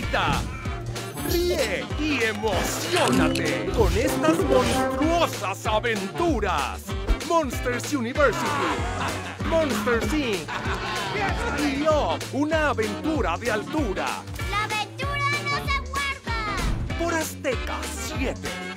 grita, ríe y emocionate con estas monstruosas aventuras. Monsters University, Monsters Inc. y Up, una aventura de altura. ¡La aventura no se guarda! Por Azteca 7.